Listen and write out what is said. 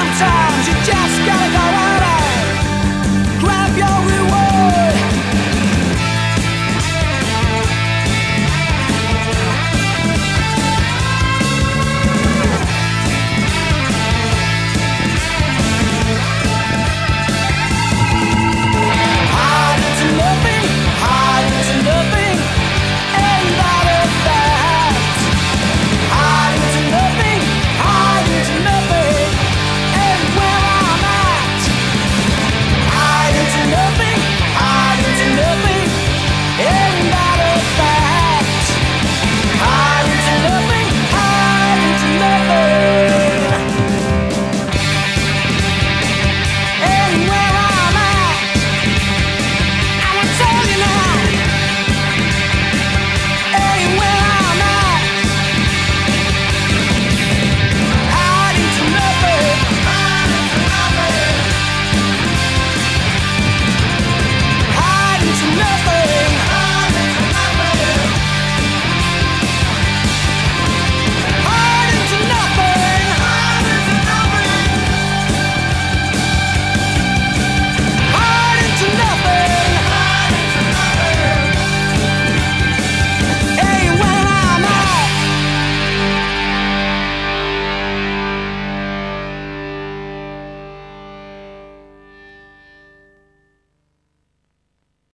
Sometimes you just